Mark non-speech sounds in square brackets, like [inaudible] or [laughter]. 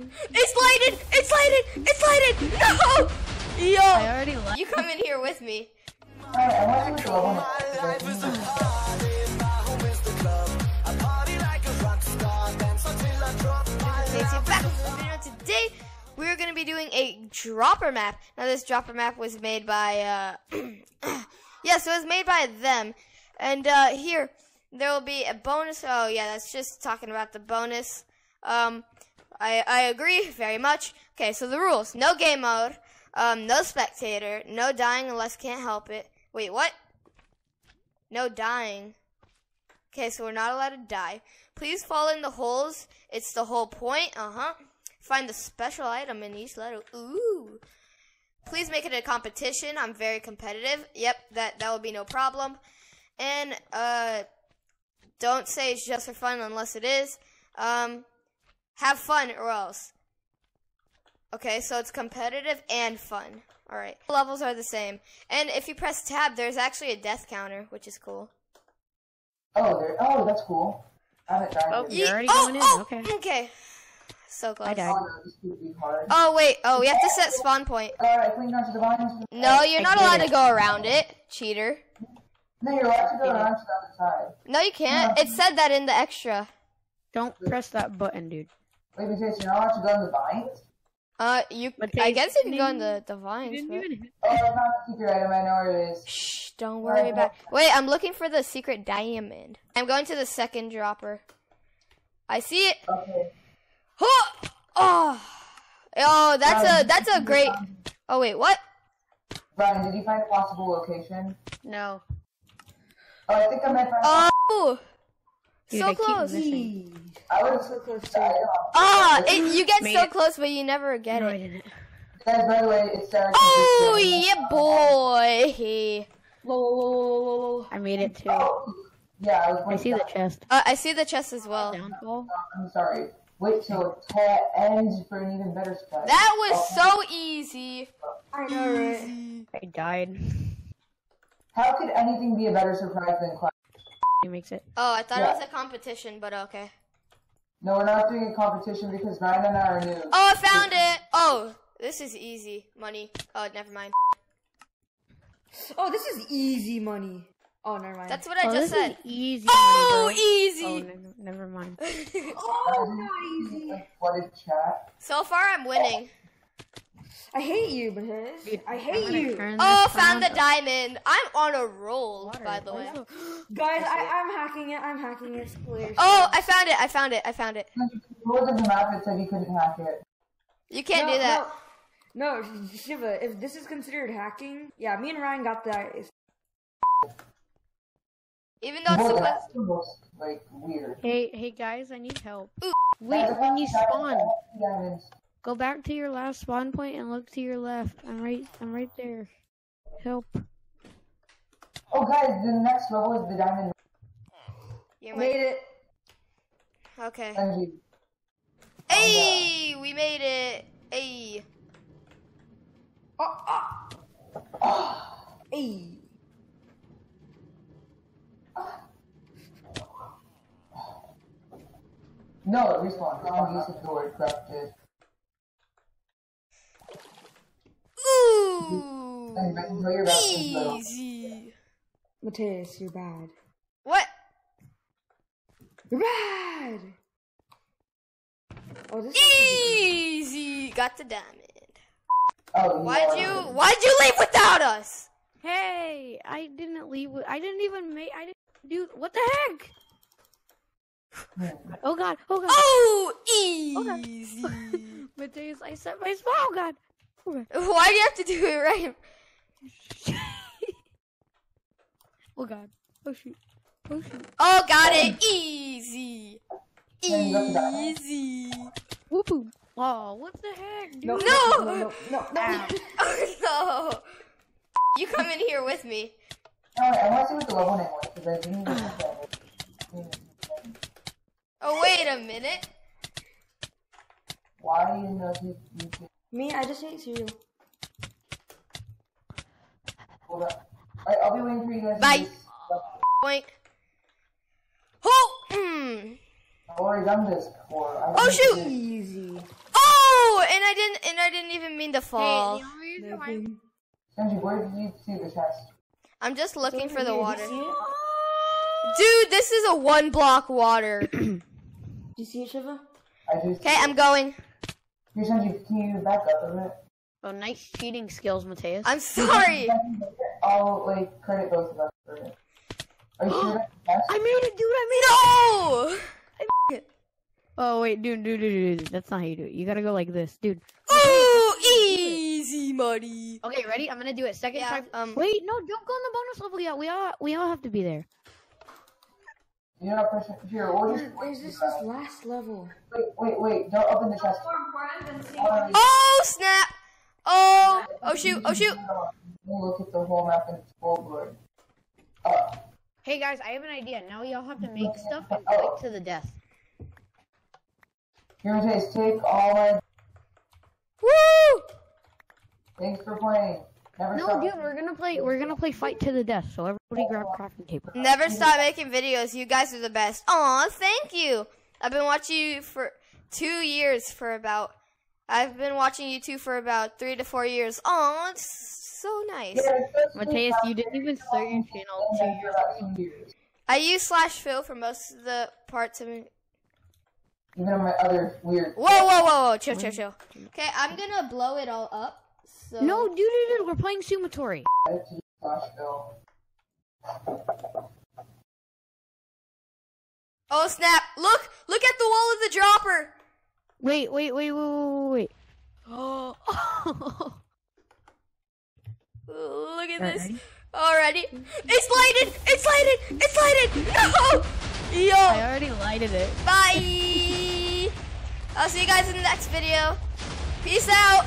It's lighted! It's lighted! It's lighted! No! Yo! I Yo! already left. You come in here with me. Alright, I want to go home. Nancy back with the video. Today we're gonna be doing a dropper map. Now this dropper map was made by uh [clears throat] Yes, it was made by them. And uh here there will be a bonus oh yeah, that's just talking about the bonus. Um I I agree very much. Okay, so the rules. No game mode, um, no spectator, no dying unless can't help it. Wait, what? No dying. Okay, so we're not allowed to die. Please fall in the holes. It's the whole point. Uh huh. Find the special item in each letter. Ooh. Please make it a competition. I'm very competitive. Yep, that that will be no problem. And uh, don't say it's just for fun unless it is. Um, have fun or else. Okay, so it's competitive and fun. All right. Levels are the same. And if you press tab, there's actually a death counter, which is cool. Oh, there. Oh, that's cool. I haven't tried Oh. You're already oh, going in? oh, Okay. Okay. So close. I died. Oh, no, this would be hard. Oh wait. Oh, we have to set spawn point. Alright, cling onto the vines. No, you're not allowed to go around it, cheater. No, you're allowed to go around to the other side. No, you can't. It said that in the extra. Don't press that button, dude. Wait, Matthias, you're not allowed to go in the vines? Uh, you. But I they guess you can go in didn't- the the vines. Didn't But... even hit. Oh, I found the secret item. I know where it is. Shh! Don't worry about. Wait, I'm looking for the secret diamond. I'm going to the second dropper. I see it. Okay. Huh! Oh, oh, that's a that's a great. Oh wait, what? Brian, did you find a possible location? No. Oh, I think I might find Oh, Dude, so I close. I was so close to it. Ah, it, you get Made so it. close, but you never get No, it. Guys, by the way, it's Sarah. Oh yeah, boy. I made it too. Oh, yeah, I was I see to the chest. Uh, I see the chest as well. Downfall. I'm sorry. Wait till it ends for an even better surprise. That was so easy. I know, right? I died. How could anything be a better surprise than Clash? He makes it. Oh, I thought Yeah. it was a competition, but okay. No, we're not doing a competition because Ryan and I are new. Oh, I found it. Oh, this is easy. Money. Oh, never mind. Oh, this is easy money. Oh, never mind. That's what I oh, just this said. is oh, easy. Oh, money, bro. Oh, easy. never, never mind. [laughs] oh, not easy. Flooded chat. So far, I'm winning. Oh. I hate you, Matthias. I hate you. turn Oh, found the diamond. I'm on a roll, by the way. [gasps] Guys, I, I'm hacking it. I'm hacking it. Clear. Oh, I found it. I found it. I found it. Rules the map that said you couldn't hack it. You can't no, do that. No, no, Shiva, if this is considered hacking, yeah, me and Ryan got that. Even though it's supposed. that's the most, like, weird. Hey, hey guys, I need help. Ooh. Wait, when you spawn, diamonds. Go back to your last spawn point and look to your left. I'm right. I'm right there. Help. Oh, guys, the next level is the diamond You're Made it. Okay. dungeon. Hey, we made it. Hey. Oh, oh. Hey. No, it respawned. I'm using the word corrupted. Ooh. And right until your left is little. Easy. Matthias, you're bad. What? You're bad. Oh, this. Easy. Got the diamond. Oh, Why'd are- you? Why'd you leave without us? Hey, I didn't leave. with- I didn't even make. I didn't do. What the heck? Oh god. Oh god. Oh, oh easy. [laughs] Mateus, I set my spawn. Oh god. Oh [laughs] god. Why do you have to do it right? [laughs] Oh god. Oh shoot. Oh shoot. Oh, got it. Oh. Easy. Yeah, you got the diamond. Easy. Whoopoo. Oh, what the heck, dude? No, No. no, no, no, no. [laughs] Oh no. You come in here with me. Alright, I want to see the level name because I didn't even look at it. Oh, wait a minute. Why do you know you, you can Me, I just ate cereal. hold up? Alright, I'll be waiting for you guys. to Bye. just- Point. Oh. Hmm. No worries, I'm just poor. I Oh, shoot. need to- Easy. Oh, didn't, and I didn't even mean to fall. Hey, the only reason why- where did you see the chest? I'm just looking for the water. Do you see it? Dude, this is a one block water. Do you see it, Shiva? I do. Okay, I'm going. Here, Senji, can you back up a bit? Oh, nice cheating skills, Mateus. I'm sorry. [laughs] I'll like credit both of us for it. Are you [gasps] sure that's the chest? I made it, dude. I made it. No! Oh wait, dude, dude, dude, dude, dude. That's not how you do it. You gotta go like this, dude. Ooh, easy money. Okay, ready? I'm gonna do it. Second Yeah, try. um, Wait, no, don't go on the bonus level yet. We all, we all have to be there. You're not pushing. Here, we'll just wait. Is this this last level? Wait, wait, wait! Don't open the chest. Oh, snap. Oh, oh shoot, oh shoot. Look at the whole map in its full glory. Uh, Hey guys, I have an idea. Now y'all have to make stuff and fight to the death. here it is. Take all my. Woo! Thanks for playing. Never No, stop. dude, we're gonna play. We're gonna play fight to the death. So everybody grab crafting table. Never stop making videos. You guys are the best. Aw, thank you. I've been watching you for two years for about. I've been watching you two for about three to four years. Aw, it's so nice. Yeah, Mateus, you didn't even start your channel two years. two years. I use slash fill for most of the parts of it. Even on my other weird. Whoa, whoa, whoa, whoa! Chill, chill, chill. Okay, I'm gonna blow it all up. So No, dude, dude, dude, we're playing Sumatori. Oh snap! Look! Look at the wall of the dropper. Wait, wait, wait, wait, wait, wait. Oh. [gasps] Look at this. ready? Already. It's lighted! It's lighted! It's lighted! No! Yo. I already lighted it. Bye! I'll see you guys in the next video. Peace out!